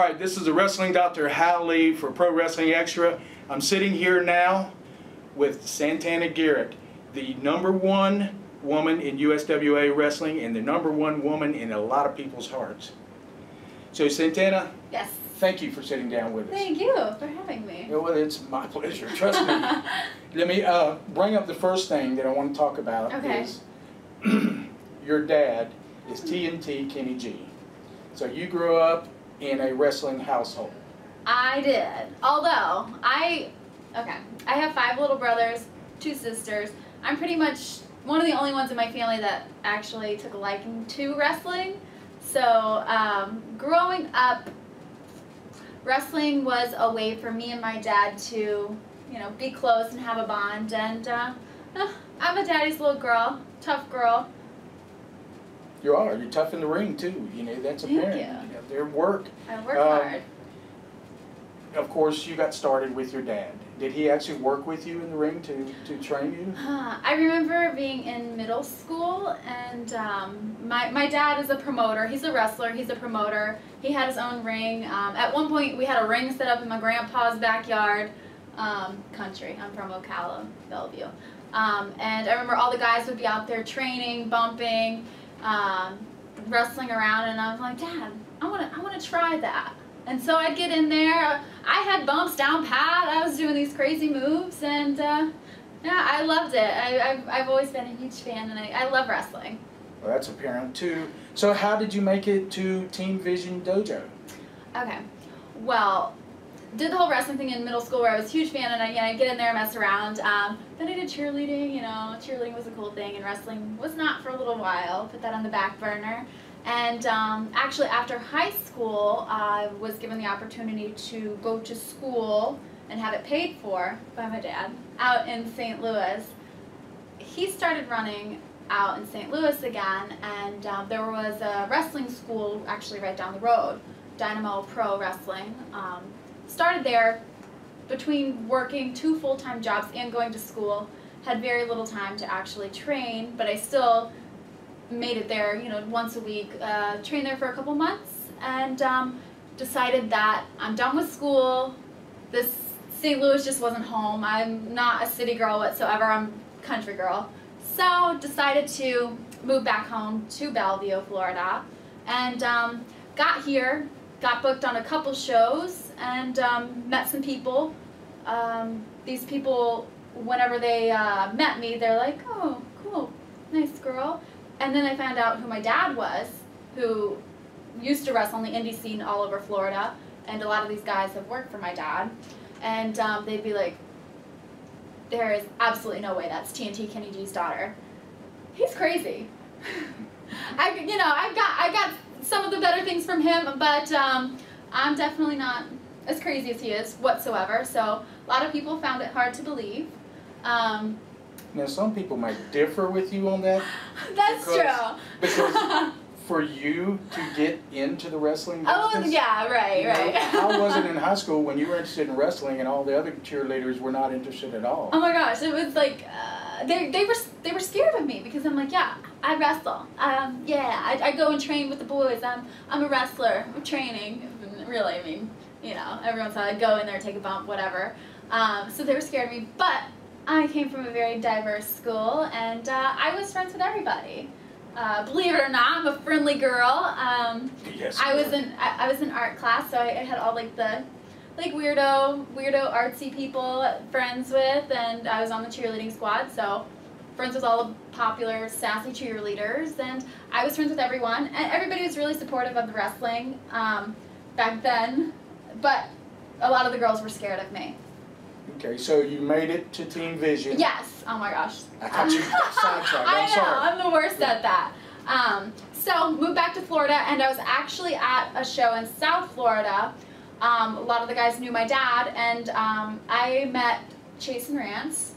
right, this is the Wrestling Doctor Hal Lee for Pro Wrestling Extra. I'm sitting here now with Santana Garrett, the number one woman in USWA wrestling and the number one woman in a lot of people's hearts. So Santana, Yes. thank you for sitting down with us. Thank you for having me. Well, it's my pleasure. Trust me. Let me uh, bring up the first thing that I want to talk about Okay. is your dad is TNT Kenny G. So you grew up in a wrestling household. I did. Although I, okay, I have five little brothers, two sisters. I'm pretty much one of the only ones in my family that actually took a liking to wrestling. So um, growing up, wrestling was a way for me and my dad to, you know, be close and have a bond. And uh, uh, I'm a daddy's little girl, tough girl. You are. You're tough in the ring too. You know that's Thank apparent. you. Their work. I work Um, hard. Of course, you got started with your dad. Did he actually work with you in the ring to, to train you? I remember being in middle school, and um, my, my dad is a promoter. He's a wrestler, he's a promoter. He had his own ring. Um, at one point, we had a ring set up in my grandpa's backyard. Um, country, I'm from Ocala, Bellevue. Um, and I remember all the guys would be out there training, bumping, um, wrestling around, and I was like, Dad, I want to I wanna try that. And so I'd get in there. I had bumps down pat. I was doing these crazy moves, and uh, yeah, I loved it. I, I've, I've always been a huge fan, and I, I love wrestling. Well, that's apparent too. So how did you make it to Team Vision Dojo? Okay, well, did the whole wrestling thing in middle school where I was a huge fan, and I, yeah, I'd get in there, and mess around. Um, then I did cheerleading. You know, cheerleading was a cool thing, and wrestling was not for a little while. Put that on the back burner. And um, actually, after high school, I was given the opportunity to go to school and have it paid for by my dad out in St. Louis. He started running out in St. Louis again, and um, there was a wrestling school actually right down the road, Dynamo Pro Wrestling. Um, started there between working two full time jobs and going to school. Had very little time to actually train, but I still made it there, you know, once a week. Uh, trained there for a couple months, and um, decided that I'm done with school. This St. Louis just wasn't home. I'm not a city girl whatsoever. I'm country girl. So decided to move back home to Bellevue, Florida, and um, got here. Got booked on a couple shows and um, met some people. Um, these people, whenever they uh, met me, they're like, "Oh, cool, nice girl." And then I found out who my dad was, who used to wrestle on the indie scene all over Florida, and a lot of these guys have worked for my dad. And um, they'd be like, there is absolutely no way that's TNT Kenny G's daughter. He's crazy. I, you know, I got, I got some of the better things from him, but um, I'm definitely not as crazy as he is whatsoever. So a lot of people found it hard to believe. Um, Now, some people might differ with you on that that's Because- true. because for you to get into the wrestling oh yeah, right, you know, right. how was it in high school when you were interested in wrestling and all the other cheerleaders were not interested at all? Oh my gosh, it was like uh, they they were they were scared of me because I'm like, yeah, I wrestle. Um, yeah, I, I go and train with the boys. I'm I'm a wrestler. I'm training. Really, I mean, you know, every once in a while I go in there, take a bump, whatever. Um, so they were scared of me, but I came from a very diverse school, and uh, I was friends with everybody. Uh, believe it or not, I'm a friendly girl. Um, yes. I was in I, I was in art class, so I, I had all like the like weirdo weirdo artsy people friends with, and I was on the cheerleading squad, so friends with all the popular sassy cheerleaders, and I was friends with everyone, and everybody was really supportive of the wrestling um, back then, but a lot of the girls were scared of me. Okay, so you made it to Team Vision. Yes. Oh my gosh. I got you sidetracked. I I'm know. sorry. I'm the worst at that. Um, so moved back to Florida, and I was actually at a show in South Florida. Um, a lot of the guys knew my dad, and um, I met Chasyn Rance.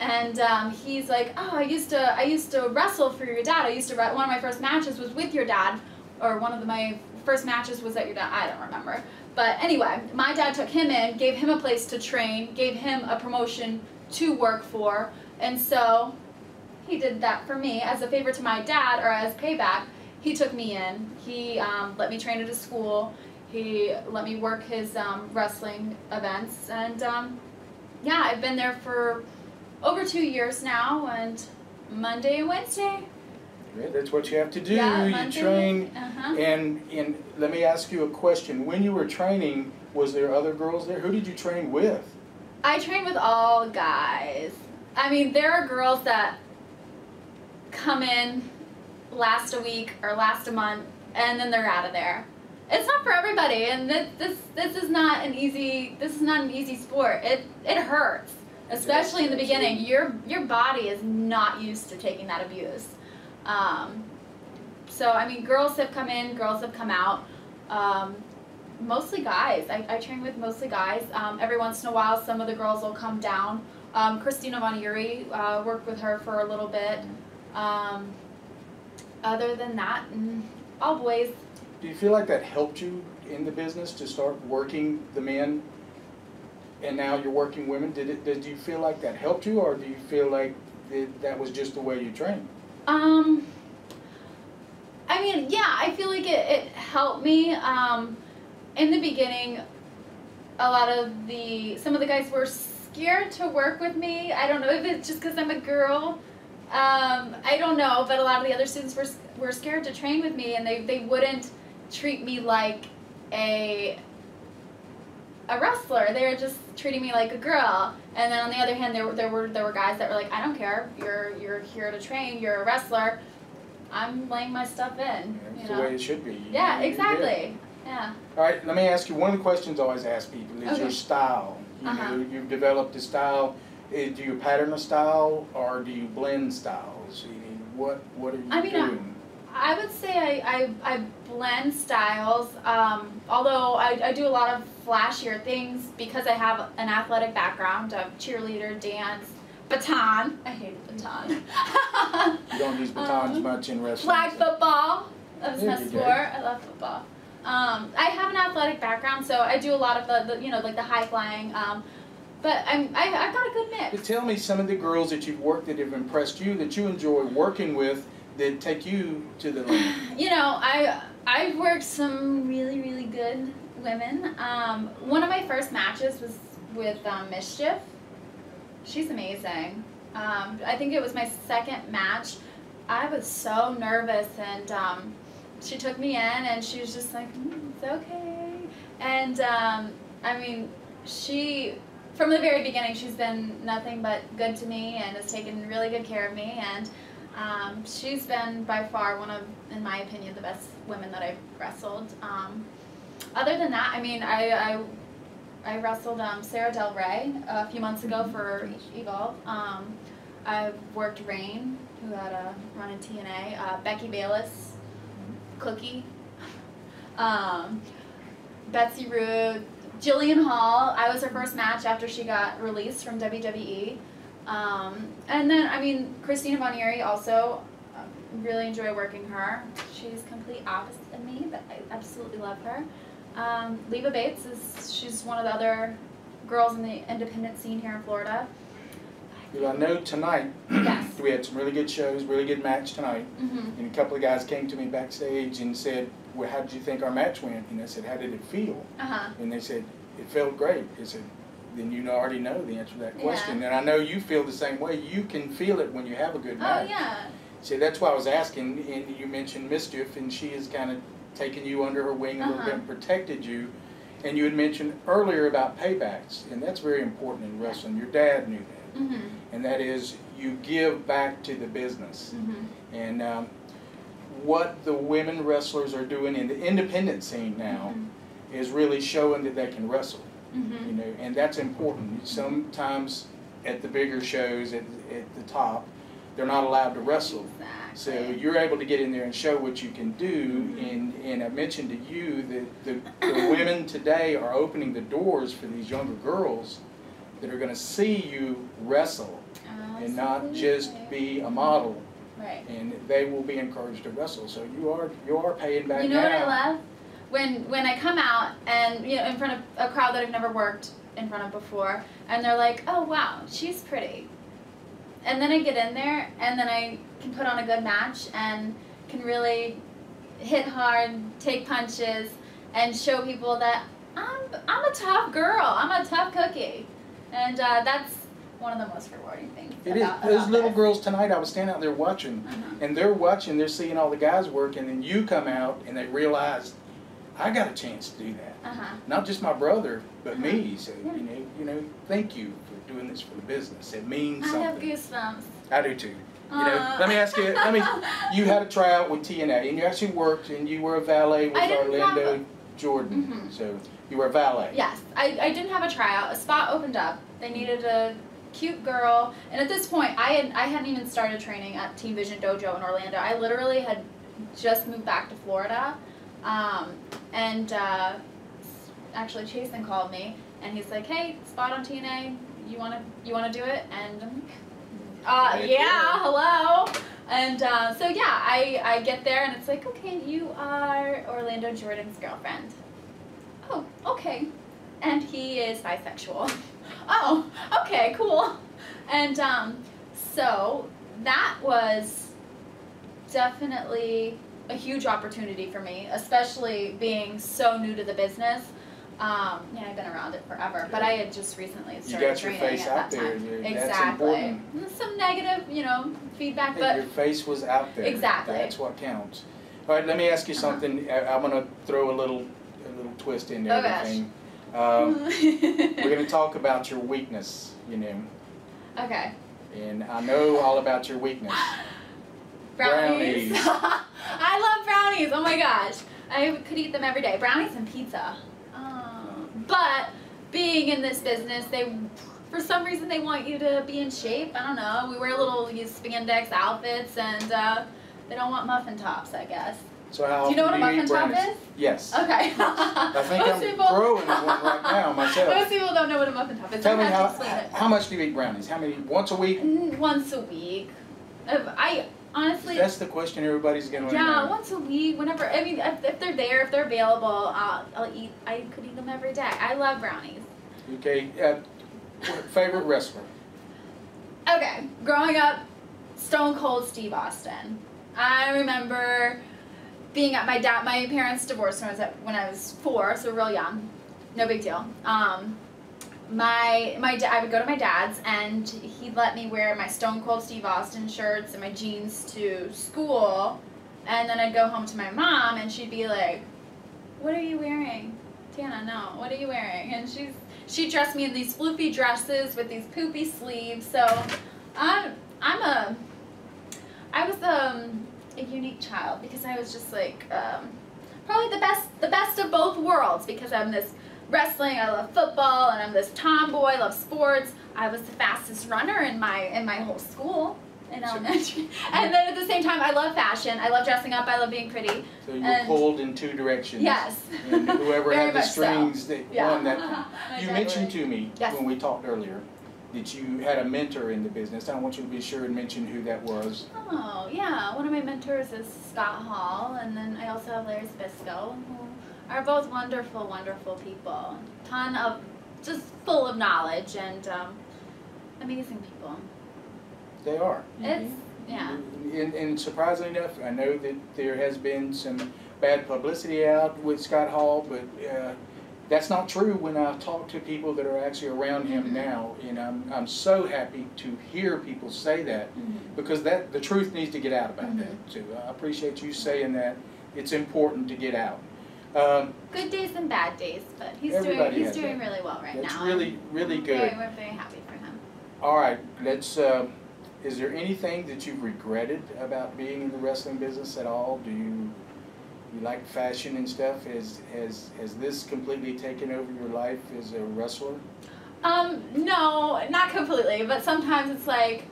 And um, he's like, "Oh, I used to, I used to wrestle for your dad. I used to, one of my first matches was with your dad, or one of the, my first matches was at your dad. I don't remember. But anyway, my dad took him in, gave him a place to train, gave him a promotion to work for, and so he did that for me as a favor to my dad or as payback. He took me in. He um, let me train at his school. He let me work his um, wrestling events, and um, yeah, I've been there for over two years now, and Monday and Wednesday. That's what you have to do. yeah, you train. Uh-huh. And and let me ask you a question. When you were training, was there other girls there? Who did you train with? I train with all guys. I mean, there are girls that come in, last a week or last a month, and then they're out of there. It's not for everybody, and this this this is not an easy this is not an easy sport. It it hurts, especially in the beginning. Your your body is not used to taking that abuse. Um, so I mean, girls have come in, girls have come out. Um, mostly guys. I, I train with mostly guys. Um, every once in a while, some of the girls will come down. Um, Christina Von Eerie, uh, worked with her for a little bit. Um, other than that, mm, all boys. Do you feel like that helped you in the business to start working the men? And now you're working women. Did it? Did you feel like that helped you, or do you feel like it, that was just the way you trained? Um, I mean, yeah, I feel like it, it helped me. Um, in the beginning, a lot of the some of the guys were scared to work with me. I don't know if it's just because I'm a girl. Um, I don't know, but a lot of the other students were were scared to train with me, and they they wouldn't treat me like a a wrestler. They were just treating me like a girl. And then on the other hand, there were there were there were guys that were like, I don't care. You're you're here to train. You're a wrestler. I'm laying my stuff in. That's the know. way it should be. You- Yeah, exactly. Yeah. All right, let me ask you, one of the questions I always ask people is Okay. your style. You Uh-huh. know, you've developed a style. Eh, Do you pattern a style or do you blend styles? I mean, what, what are you I mean, doing? I would say I, I, I blend styles, um, although I, I do a lot of flashier things because I have an athletic background of cheerleader, dance, baton. I hate baton. you don't use batons um, much in wrestling. Flag football. My sport. I love football. Um, I have an athletic background, so I do a lot of the, the you know, like the high flying. Um, but I'm, I, I've got a good But mix. tell me some of the girls that you've worked that have impressed you, that you enjoy working with, that take you to the limit. You know, I I've worked some really really good women. Um, one of my first matches was with um, Mischief. She's amazing. Um, I think it was my second match. I was so nervous, and um, she took me in, and she was just like, mm, "It's okay." And um, I mean, she from the very beginning, she's been nothing but good to me, and has taken really good care of me, and. Um, she's been by far one of, in my opinion, the best women that I've wrestled. Um, other than that, I mean, I, I, I wrestled um, Sarah Del Rey a few months ago for Evolve. Um, I've worked Rain, who had a run in TNA. Uh, Becky Bayless, Cookie, um, Betsy Roode, Jillian Hall. I was her first match after she got released from WWE. Um, and then, I mean, Christina Von Eerie also, uh, really enjoy working her. She's complete opposite of me, but I absolutely love her. Um, Leva Bates is, she's one of the other girls in the independent scene here in Florida. I know tonight, Yes. we had some really good shows, really good match tonight. Mm-hmm. And a couple of guys came to me backstage and said, well, how did you think our match went? And I said, how did it feel? Uh-huh. And they said, it felt great. I said, then you already know the answer to that Yeah. question. And I know you feel the same way. You can feel it when you have a good night. Oh, yeah. See, that's why I was asking, and you mentioned Mischief, and she has kind of taken you under her wing a little Uh-huh. bit and protected you. And you had mentioned earlier about paybacks, and that's very important in wrestling. Your dad knew that. Mm-hmm. And that is, you give back to the business. Mm-hmm. And um, what the women wrestlers are doing in the independent scene now is really showing that they can wrestle. You Mm-hmm. know, and that's important. Sometimes at the bigger shows at, at the top, they're not allowed to wrestle. So you're able to get in there and show what you can do. Mhm. And, and I mentioned to you that the, the women today are opening the doors for these younger girls that are going to see you wrestle and not just be a model. Right. And they will be encouraged to wrestle. So you are you are paying back You know now. what I love? When when I come out and you know in front of a crowd that I've never worked in front of before, and they're like, "Oh wow, she's pretty," and then I get in there and then I can put on a good match and can really hit hard, take punches, and show people that I'm I'm a tough girl. I'm a tough cookie, and uh, that's one of the most rewarding things. It is. about, Those about little this. girls tonight, I was standing out there watching, Uh-huh. and they're watching, they're seeing all the guys work, and then you come out and they realize, I got a chance to do that. Uh-huh. Not just my brother, but me. So Yeah. you know, you know, thank you for doing this for the business. It means I have something. goosebumps. I do too. You know, Uh, let me ask you. Let me. You had a tryout with TNA, and you actually worked, and you were a valet with I have Orlando Jordan. Mhm. So you were a valet. Yes, I, I didn't have a tryout. A spot opened up. They needed a cute girl, and at this point, I had I hadn't even started training at Team Vision Dojo in Orlando. I literally had just moved back to Florida, um, and uh, actually Chasyn called me, and he's like, "Hey, spot on TNA. You wanna you wanna do it?" And I'm like, uh, yeah, yeah. hello. And uh, so yeah, I I get there, and it's like, okay, you are Orlando Jordan's girlfriend. Oh, okay. And he is bisexual. oh, okay, cool. And um, so that was definitely a huge opportunity for me, especially being so new to the business. Um, yeah, I've been around it forever, but I had just recently You started got your face out there. time. and That's Exactly. Some negative, you know, feedback, but your face was out there. Exactly. That's what counts. All right, let me ask you Uh-huh. something. I, I'm gonna throw a little, a little twist into Oh, gosh. everything. Um, we're gonna talk about your weakness, you know, okay. and I know all about your weakness. Brownies. Brownies. I love brownies. Oh my gosh. I could eat them every day. Brownies and pizza. Um, but being in this business, they for some reason they want you to be in shape. I don't know. We wear little spandex outfits and uh, they don't want muffin tops, I guess. So how Do you know what a muffin top is? Yes. Okay. I think most I'm people, growing one right now myself. Most people don't know what a muffin top is. Tell me how to explain it. how much do you eat brownies? How many? Once a week? Mm, Once a week. I honestly. That's the question everybody's gonna Yeah, once a week, whenever. I mean, if, if they're there, if they're available, I'll, I'll eat. I could eat them every day. I love brownies. Okay. Uh, favorite wrestler? Okay, growing up, Stone Cold Steve Austin. I remember being at my dad. My parents divorced when I was at, when I was four, so real young. No big deal. Um, my my I would go to my dad's and he'd let me wear my Stone Cold Steve Austin shirts and my jeans to school, and then I'd go home to my mom and she'd be like, "What are you wearing?" Tana, no. What are you wearing? And she's she dressed me in these floofy dresses with these poopy sleeves. So I'm I'm a I was um, a unique child because I was just like um, probably the best the best of both worlds because I'm this wrestling, I love football, and I'm this tomboy, love sports. I was the fastest runner in my in my whole school in elementary. and then at the same time I love fashion. I love dressing up, I love being pretty. So you And- pulled in two directions. Yes. And whoever had the much so. strings that Yeah. won that. You mentioned to me Yes. when we talked earlier that you had a mentor in the business. I want you to be sure and mention who that was. Oh, yeah. One of my mentors is Scott Hall, and then I also have Larry Zbyszko, who are both wonderful, wonderful people. Ton of, just full of knowledge and um, amazing people. They are. It's, yeah. And, and surprisingly enough, I know that there has been some bad publicity out with Scott Hall, but uh, that's not true when I talk to people that are actually around him Mhm. now. And I'm, I'm so happy to hear people say that Mhm. because that the truth needs to get out about Mhm. that. too. I appreciate you saying that. It's important to get out. Um, Good days and bad days, but he's doing he's doing that. really well right that's now. really, really good. Very, we're very happy for him. All right, let's. Uh, is there anything that you've regretted about being in the wrestling business at all? Do you you like fashion and stuff? Has has has this completely taken over your life as a wrestler? Um, no, not completely, but sometimes it's like,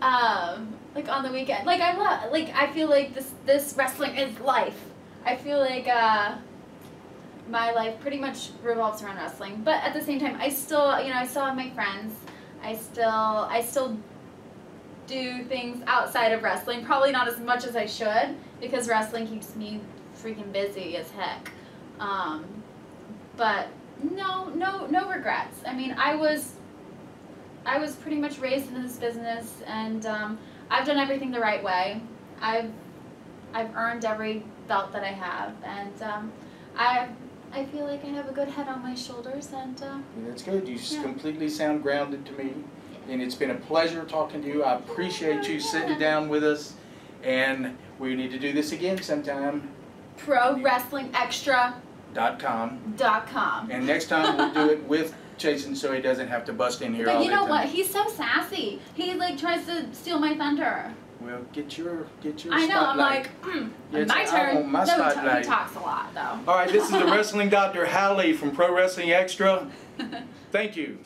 um, like on the weekend. Like I love, like I feel like this this wrestling is life. I feel like uh, my life pretty much revolves around wrestling. But at the same time, I still, you know, I still have my friends. I still, I still do things outside of wrestling. Probably not as much as I should because wrestling keeps me freaking busy as heck. Um, but no, no, no regrets. I mean, I was, I was pretty much raised in this business, and um, I've done everything the right way. I've, I've earned every belt that I have, and um, I, I feel like I have a good head on my shoulders, and uh, That's good. You Yeah. completely sound grounded to me. And it's been a pleasure talking to you. I appreciate you sitting down with us. And we need to do this again sometime. ProWrestlingExtra.com. Dot com. Dot com. And next time we'll do it with Jason so he doesn't have to bust in here all But you know time. what? He's so sassy. He like tries to steal my thunder. Well, get your get your I know. I'm like, mm, my I turn. want my no, spotlight. he talks a lot though. All right, this is the wrestling doctor Hal Lee from Pro Wrestling Extra. Thank you.